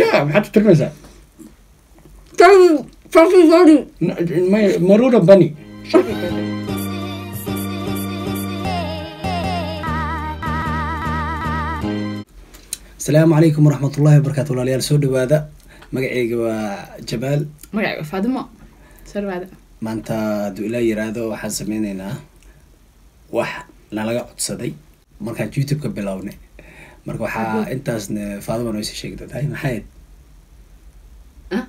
ya maxaad tirmaysaa Chubby bunny. maruura bani asalaamu calaykum waraxmatullaahi wabarakaatu walaalayaal soo dhawaada magaceyga waa jamaal magacayga faadimo soo dhawaada maanta hadduu ilaa yiraahdo waxaan sameyneynaa wax nalaga codsaday markaan youtube-ka bilownay marka waxaa intaasna faadima noo sii sheegi doontaa maxayd ah.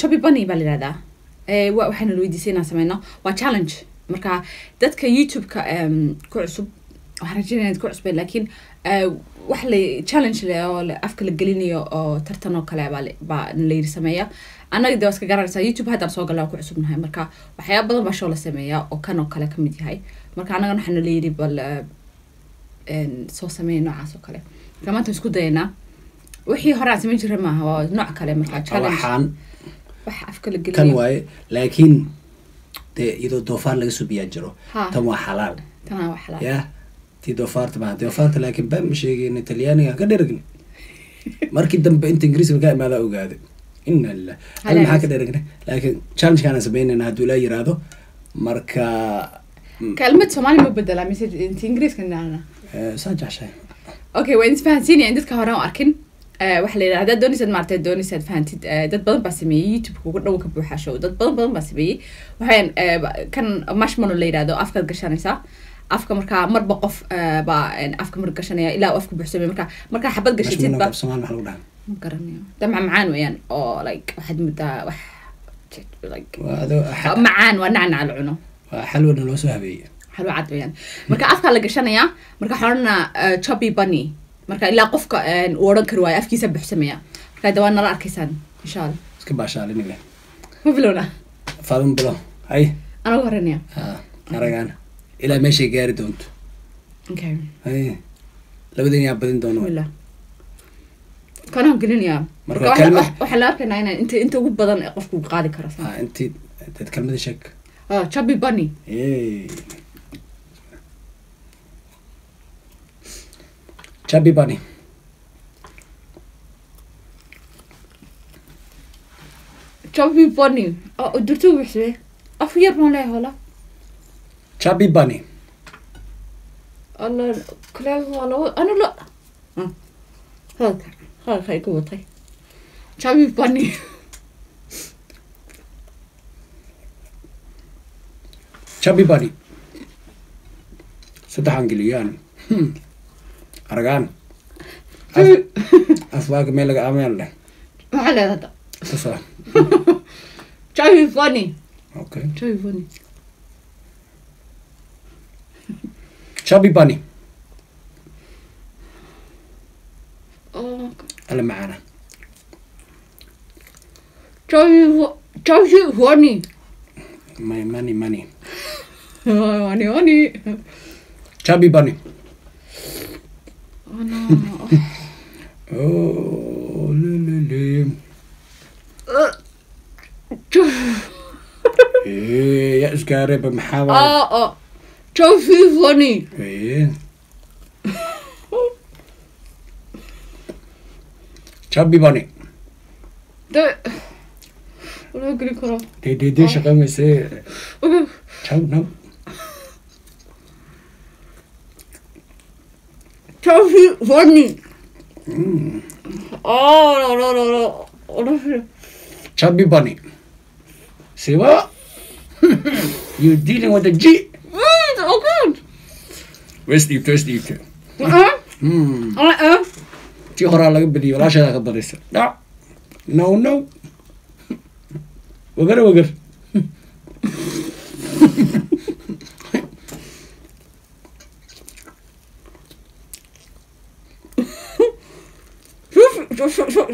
Chubby bunny baa la yihahdaa Eh, wa- waxaana la weydiisay inaan sameyno. Waa challenge. Marka dadka youtube-ka ku cusub waxaan rajeynaya ku cusbeen laakiin eh, wax la challenge le oo afka la gelinayo oo tartan oo kale baa la- yiri sameeya. Annaga de waa iska garanaysaa youtube haddaan soo galaa ku cusubnahay. Marka waxyaaba badan baa show la sameeya oo kan oo kale ka mid yahay. Marka annagana waxaana la yiri bal eh, soo sameeya noocaas oo kale. Marka maanta isku dayanaa wixii hore aan samayn jira maaha waa nooc kale marka challenge. wax afka la kan gelinayo waaye laakiin dee iyadoo doofaar laga soo biyaa jiro tan waa xalaal. Tanaa wax la ya tii doofaarta maaha. Doofaarta laakiin baan ma sheegayna talyaaniga ka dheragni markii dambe inta ingiriiska ka imaadaa ogaaday ina lilah hal maxaa ka dheragna laakiin challenge-kaana sameynayna hadduu ilaa yiraahdo marka kelmad soomaali ma bedela mise inta ingiriiska nidhaahna eh, saa jeceshahay okay waa isfahansiinaya in dadka hore aan arkin Eh, waxaa la yidhaha haddaad doonaysaad maartay doonaysaad fahantid eh, dad badan baa sameeyey youtube uga dhow ka buuxa show dad badan badan baa sameeyey waxaan eh, kan mashmano la yidhahdo afkaad gashanaysaa afka markaa marba qof eh, baa eh, afka mar gashanaya ilaa uu afka buuxsamay marka markaa xabad gashatid ba garanayo damca macaan weeyaan oo like waxaad muddaa wax macaan waa nacnac la cuno xalwana loo soo habeeyey xalwo cad weeyaan marka afkaa la gashanayaa marka odhanaa chubby bunny. marka ilaa qofka uu odhan kari waayo afkiisa buuxsamaya marka de waa nala arkaysaan insha allah iska baashaalinile ma bilowna faadun bilo hay anagu horeynaya ha aragaan ilaa meeshay gaari doonto okay hay labadin yaa badin doono kanaan gelinayaa Marka waxaan la arkaynaa inaan inta inta ugu badan qofku qaadi karo dad kelmadii sheeg chubby bunny chubby bunny chubby bunny درتو بحسبي أفير ما لا هلا چبی بانی الله كلام والله أنا لا هذا هذا خير قوتي چبی بانی چبی بانی سدهانگلیان أرجان أسواق ميلك أمين له ما على هذا. تسلم شايفي فوني. أوكي. شايفي فوني. شابي باني ألا معنا معانا. شايفي فوني. ماني ماني. ماني ماني ماني. شابي باني أنا إيه يأس قارب محاور آه آه توفيفني إيه شبي بني ده ولا أقول لك ده ده ده شغال مسير شو نو karo Dee dee dee shaqeynaysee. okay Chow no. chubby bunny oh no no no no oh no Chubby bunny. See what? you dealing with a G. Mm, oh good West East, West East. uh-uh Hmm. uh-uh Tii horaa laga badiyay walaasheeda ka badaysa. Dhac. No no. Wagar wagar. شو شو شو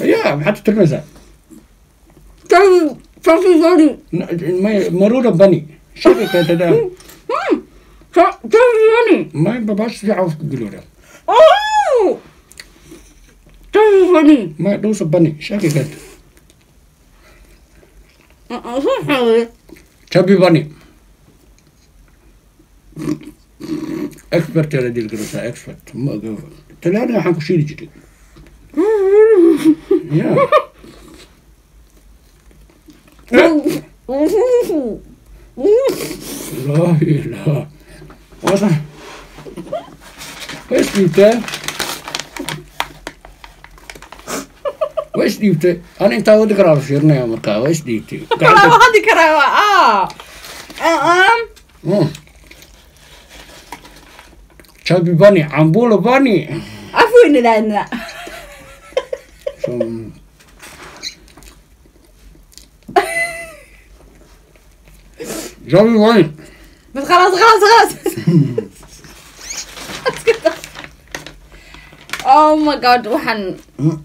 يا حتى تلمسها صافي زوري مرورة بني. شبكة تدام صافي زوري ما بباش يعرف قلورة. أوه! صافي زوري ما دوس بني. شبكة شبي بني؟ اكبر ترى دي الكروسة اكبر الان راح أكو شيء جديد. لا لا إيش جبته؟ إيش جبته؟ أنا إنت ودك راه شيرنا يا مكا إيش جبتي؟ هذه كراوة آه. أم. شابي باني عمبول باني finne deg en. Sånn Jobby White. Men ras, ras, وحن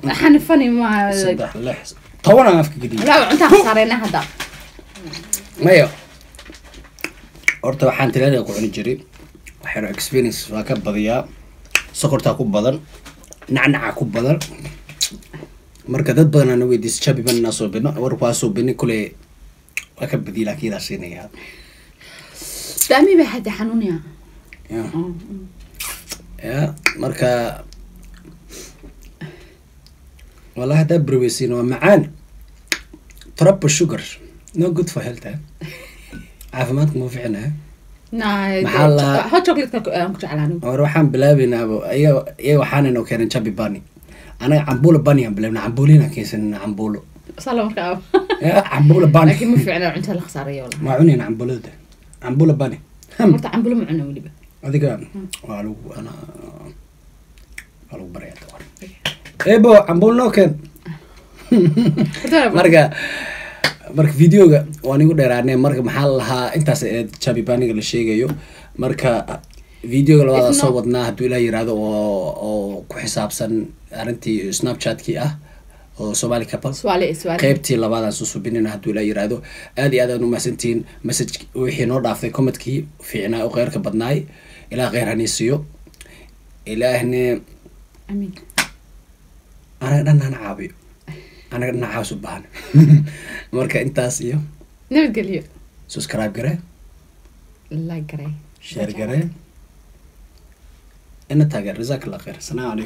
حن فني ما صدح لحظة. طورنا جديد لا انت خسرين هذا. مايو أرتب حان تلالي قرعني جري وحيرو اكسبيرينس فاكب بضياء. سكر تاكوب بضن. Nacnaca ku badan marka dad badan ana weydiisa jabi ban inaa soo bino war waa soo bini kule waa ka badiya laakiin idaa siinayaa daami bay hadda xanuunaya ya ya marka wallahi haddaa barweysiin waa macaan. Trappa sugar. No good for health eh? caafimaadka ma ficina War waxaan bilaabaynaaba iyaga waxaan inoo keenay jabi bani anaga cambuula bani aan bilaabna cambuulina keensanina cambuulo cambuula bani ma cunayna cambuulada cambuula bani adiga waa lagu ana waa lagu baraya ebo cambuul noo keen. Marka marka videoga waan igu dheeraanay marka maxaa la lahaa? Intaas jabibaniga la sheegayo. Marka videoga labaada soo wadnaa hadduu ilaah yiraahdo oo ku xisaabsan arrintii snapchatkii ah oo somali suwaale qaybtii labaadaan soo subinina hadduu ilaa yiraahdo. Aad iyo aad aan umahsantihiin message wixii noo dhaaftay commentkii fiicnaa oo kheyrka badnaay. Ilaah kheyr hanii siiyo ilaahne hana caabiyo anaga dhan caawis u baahan marka intaas iyo nabadgelyo subscribe gare like garay share gare ina taageer jazaak allah khayr asalaamu calaykum